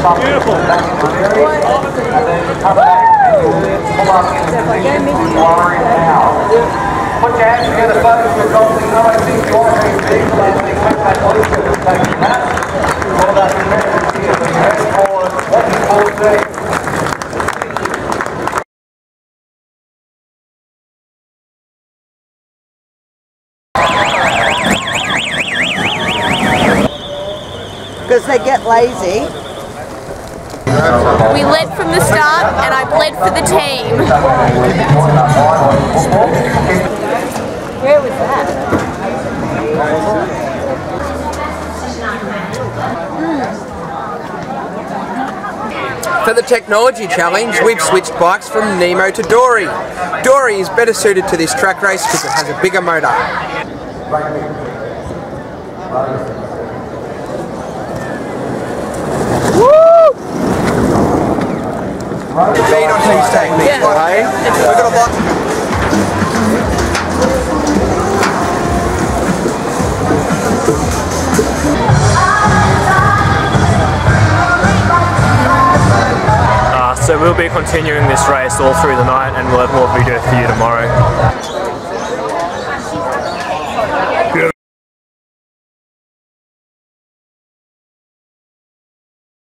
Beautiful. Position you are in now. Put your hands together, folks. We've got the OAC Quality Vehicle and the Equipment Police taking that. Well done, members here. Ready for 2014. because they get lazy. We led from the start and I bled for the team. Where was that? For the technology challenge, we've switched bikes from Nemo to Dory. Dory is better suited to this track race because it has a bigger motor. On tea steak mix, hey? We've got a lot. Uh, so we'll be continuing this race all through the night and we'll have more video for you tomorrow.